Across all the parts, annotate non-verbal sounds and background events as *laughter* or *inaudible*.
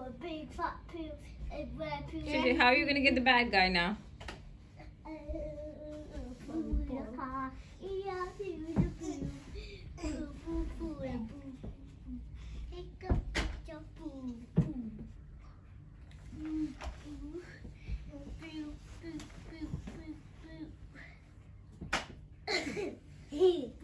a big fat poo, a red poo. Shuji, how are you gonna get the bad guy now? Uh, *laughs* *laughs*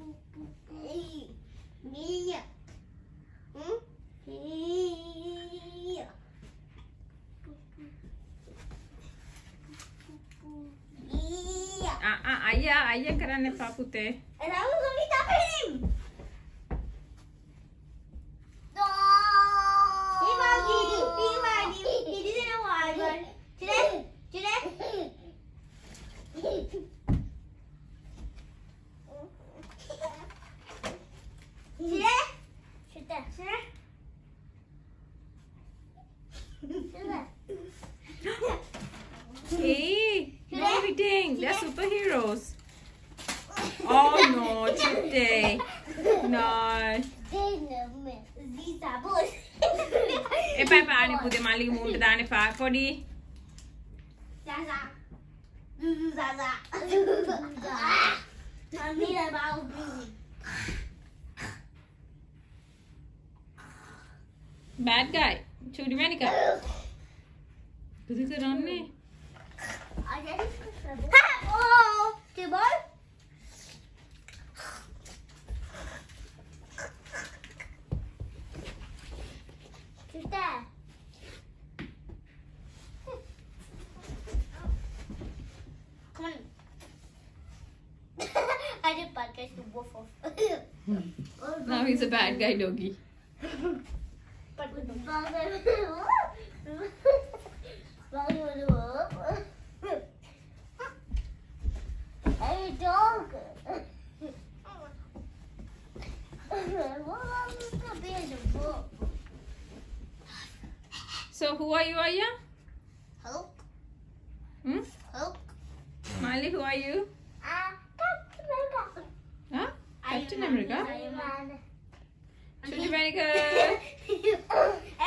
भैया आइए कराने पापू ते Oh no, today. No. E poi pane pute mali mood dane fa podi. Zaza. Zaza. Mami la bau. Bad guy. Chudi manika. Tu ti ronni? Adesso. Oh, che bello. Sister. Come on. *laughs* I did podcast to both of. *laughs* Now he's a bad guy doggy. But with the *laughs* Hey, dog. So who are you ayah? Help, Hmm? help. Mali, who are you? Ah, Captain America. Huh? Captain America? Chudi Manika. *laughs*